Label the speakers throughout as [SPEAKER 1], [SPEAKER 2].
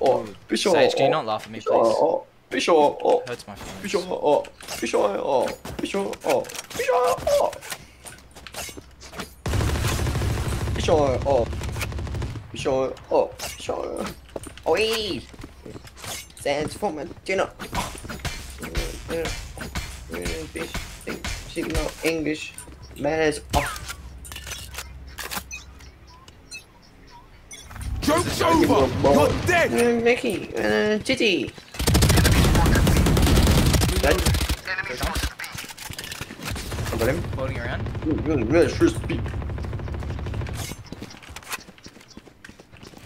[SPEAKER 1] oh, Bishop,
[SPEAKER 2] Sage, can you
[SPEAKER 1] oh,
[SPEAKER 2] not laugh at me, please?
[SPEAKER 1] oh, Bishop, oh,
[SPEAKER 2] Hurts my feelings.
[SPEAKER 1] Bishop, oh, Bishop, oh, Bishop, oh, Bishop, oh. Bishop, oh, Bishop, oh, Bishop. Oi! Sans former dinner. Signal English manners. Oh.
[SPEAKER 3] Joke's over! You're dead!
[SPEAKER 1] Uh, Mickey, uh, Titty. Dead. I got him.
[SPEAKER 2] Floating around.
[SPEAKER 1] Really, really crispy.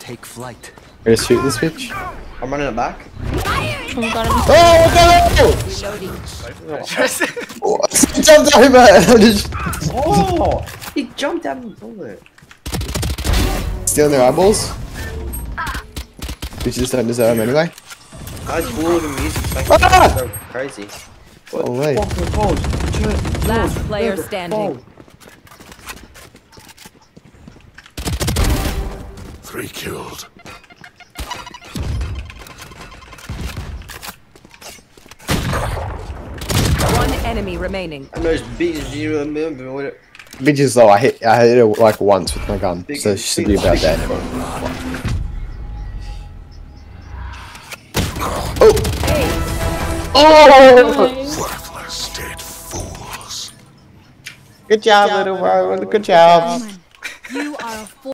[SPEAKER 3] Take flight.
[SPEAKER 4] Ready to shoot this bitch?
[SPEAKER 1] I'm running it back.
[SPEAKER 5] Oh, got him.
[SPEAKER 4] Oh, go! Oh, I jumped over! I just
[SPEAKER 1] Oh! He jumped out of the bullet.
[SPEAKER 4] stealing their eyeballs. Which just don't deserve them anyway.
[SPEAKER 1] I just all the music like
[SPEAKER 4] Ah!
[SPEAKER 1] so crazy.
[SPEAKER 4] Oh, wait.
[SPEAKER 1] Fucking balls. Turn-
[SPEAKER 6] Last player standing.
[SPEAKER 1] balls.
[SPEAKER 3] Three killed.
[SPEAKER 6] One enemy remaining.
[SPEAKER 1] And those beats you remember what it.
[SPEAKER 4] Bitches though, I hit I hit her like once with my gun, so she should be about dead. Oh!
[SPEAKER 3] Worthless dead fools.
[SPEAKER 4] Good job, little world. Good job. You are a fool.